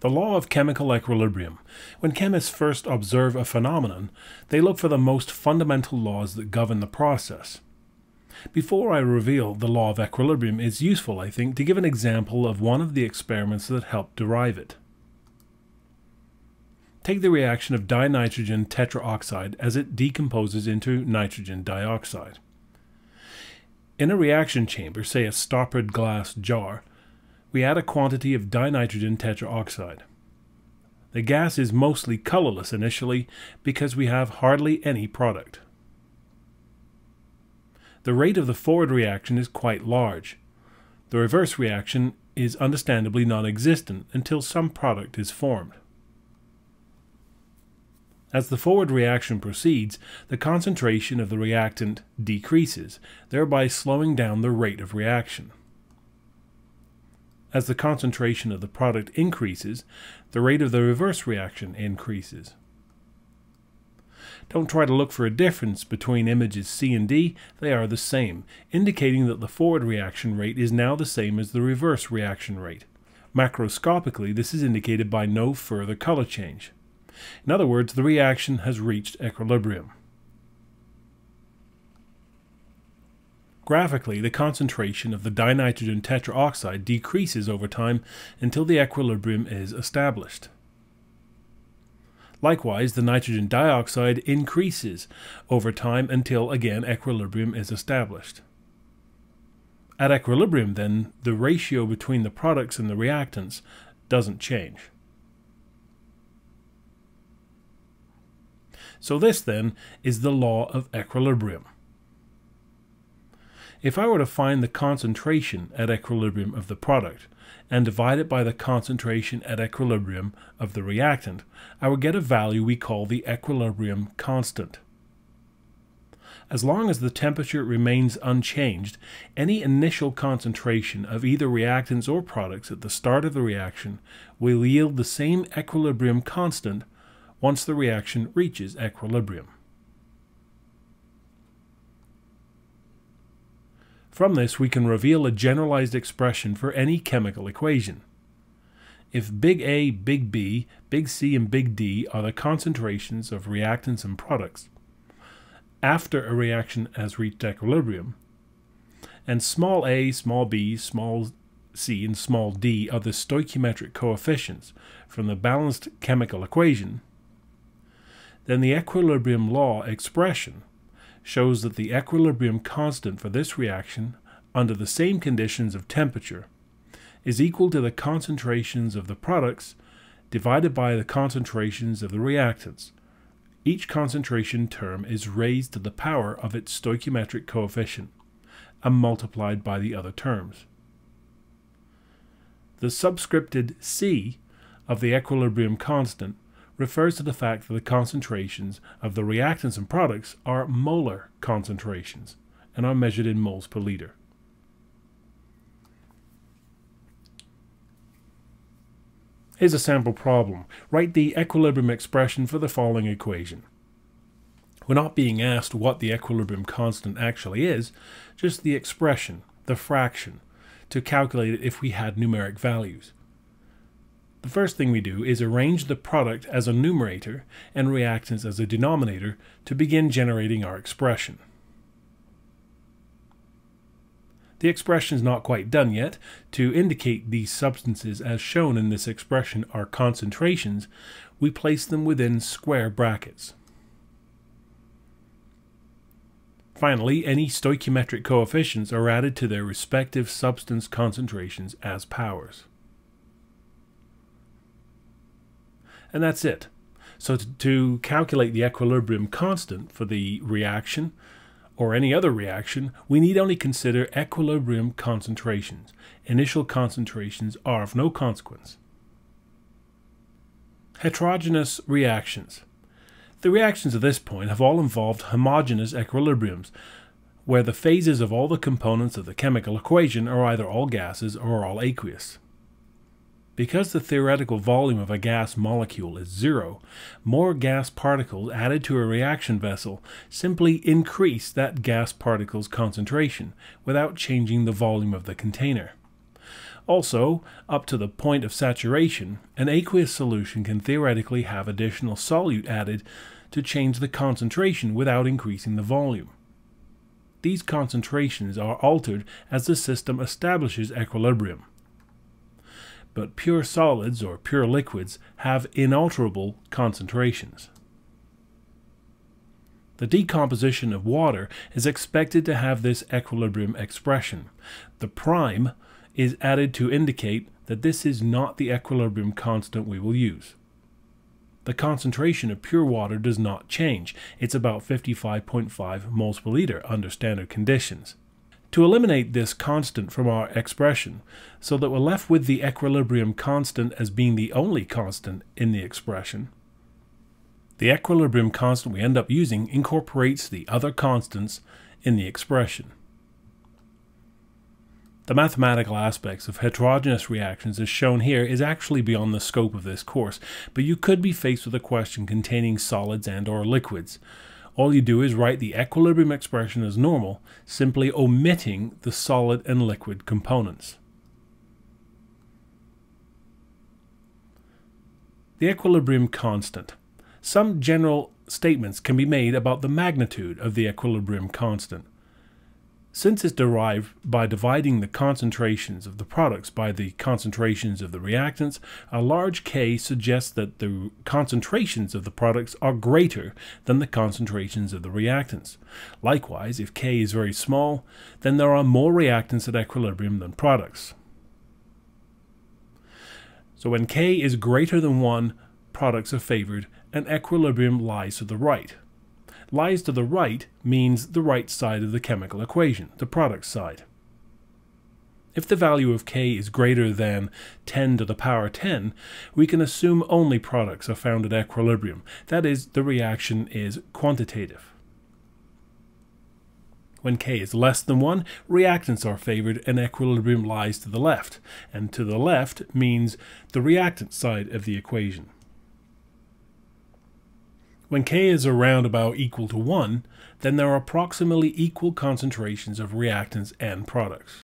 The law of chemical equilibrium. When chemists first observe a phenomenon, they look for the most fundamental laws that govern the process. Before I reveal the law of equilibrium, it's useful, I think, to give an example of one of the experiments that helped derive it. Take the reaction of dinitrogen tetraoxide as it decomposes into nitrogen dioxide. In a reaction chamber, say a stoppered glass jar, we add a quantity of dinitrogen tetraoxide. The gas is mostly colorless initially because we have hardly any product. The rate of the forward reaction is quite large. The reverse reaction is understandably non-existent until some product is formed. As the forward reaction proceeds, the concentration of the reactant decreases, thereby slowing down the rate of reaction. As the concentration of the product increases, the rate of the reverse reaction increases. Don't try to look for a difference between images C and D, they are the same, indicating that the forward reaction rate is now the same as the reverse reaction rate. Macroscopically, this is indicated by no further color change. In other words, the reaction has reached equilibrium. Graphically, the concentration of the dinitrogen tetraoxide decreases over time until the equilibrium is established. Likewise, the nitrogen dioxide increases over time until again equilibrium is established. At equilibrium, then, the ratio between the products and the reactants doesn't change. So this, then, is the law of equilibrium. If I were to find the concentration at equilibrium of the product and divide it by the concentration at equilibrium of the reactant, I would get a value we call the equilibrium constant. As long as the temperature remains unchanged, any initial concentration of either reactants or products at the start of the reaction will yield the same equilibrium constant once the reaction reaches equilibrium. From this, we can reveal a generalized expression for any chemical equation. If big A, big B, big C, and big D are the concentrations of reactants and products after a reaction has reached equilibrium, and small a, small b, small c, and small d are the stoichiometric coefficients from the balanced chemical equation, then the equilibrium law expression shows that the equilibrium constant for this reaction under the same conditions of temperature is equal to the concentrations of the products divided by the concentrations of the reactants. Each concentration term is raised to the power of its stoichiometric coefficient and multiplied by the other terms. The subscripted C of the equilibrium constant refers to the fact that the concentrations of the reactants and products are molar concentrations and are measured in moles per liter. Here's a sample problem. Write the equilibrium expression for the following equation. We're not being asked what the equilibrium constant actually is, just the expression, the fraction, to calculate it if we had numeric values. The first thing we do is arrange the product as a numerator and reactants as a denominator to begin generating our expression. The expression is not quite done yet. To indicate these substances as shown in this expression are concentrations, we place them within square brackets. Finally, any stoichiometric coefficients are added to their respective substance concentrations as powers. And that's it. So to, to, calculate the equilibrium constant for the reaction or any other reaction, we need only consider equilibrium concentrations. Initial concentrations are of no consequence. Heterogeneous reactions. The reactions at this point have all involved homogeneous equilibriums, where the phases of all the components of the chemical equation are either all gases or all aqueous. Because the theoretical volume of a gas molecule is zero, more gas particles added to a reaction vessel simply increase that gas particle's concentration without changing the volume of the container. Also, up to the point of saturation, an aqueous solution can theoretically have additional solute added to change the concentration without increasing the volume. These concentrations are altered as the system establishes equilibrium. But pure solids or pure liquids have inalterable concentrations. The decomposition of water is expected to have this equilibrium expression. The prime is added to indicate that this is not the equilibrium constant we will use. The concentration of pure water does not change. It's about 55.5 moles per liter under standard conditions. To eliminate this constant from our expression, so that we're left with the equilibrium constant as being the only constant in the expression, the equilibrium constant we end up using incorporates the other constants in the expression. The mathematical aspects of heterogeneous reactions as shown here is actually beyond the scope of this course, but you could be faced with a question containing solids and or liquids. All you do is write the equilibrium expression as normal, simply omitting the solid and liquid components. The equilibrium constant. Some general statements can be made about the magnitude of the equilibrium constant. Since it's derived by dividing the concentrations of the products by the concentrations of the reactants, a large K suggests that the concentrations of the products are greater than the concentrations of the reactants. Likewise, if K is very small, then there are more reactants at equilibrium than products. So when K is greater than 1, products are favored and equilibrium lies to the right lies to the right means the right side of the chemical equation, the product side. If the value of K is greater than 10 to the power 10, we can assume only products are found at equilibrium. That is, the reaction is quantitative. When K is less than 1, reactants are favored and equilibrium lies to the left, and to the left means the reactant side of the equation. When K is around about equal to 1, then there are approximately equal concentrations of reactants and products.